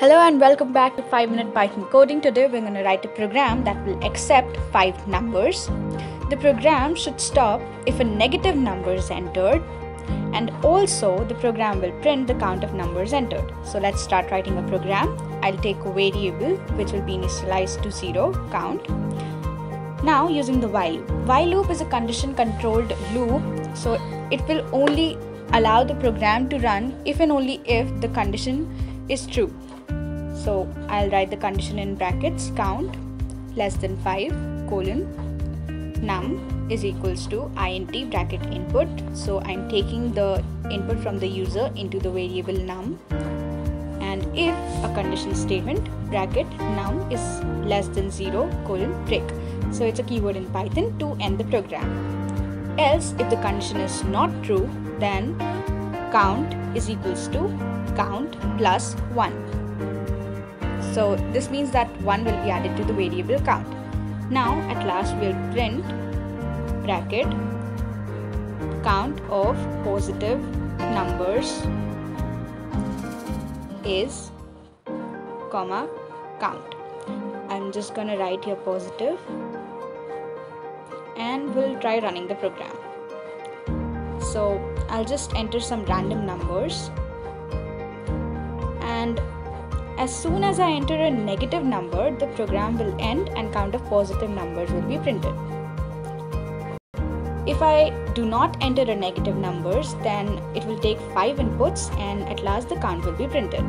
Hello and welcome back to 5 Minute Python Coding. Today we're going to write a program that will accept 5 numbers. The program should stop if a negative number is entered and also the program will print the count of numbers entered. So let's start writing a program. I'll take a variable which will be initialized to 0 count. Now using the while loop. While loop is a condition controlled loop so it will only allow the program to run if and only if the condition is true. So I'll write the condition in brackets count less than 5 colon num is equals to int bracket input. So I'm taking the input from the user into the variable num and if a condition statement bracket num is less than 0 colon break. So it's a keyword in Python to end the program. Else if the condition is not true then count is equals to count plus 1 so this means that 1 will be added to the variable count. Now at last we'll print bracket count of positive numbers is comma count. I'm just gonna write here positive and we'll try running the program. So I'll just enter some random numbers as soon as I enter a negative number, the program will end and count of positive numbers will be printed. If I do not enter a negative numbers, then it will take 5 inputs and at last the count will be printed.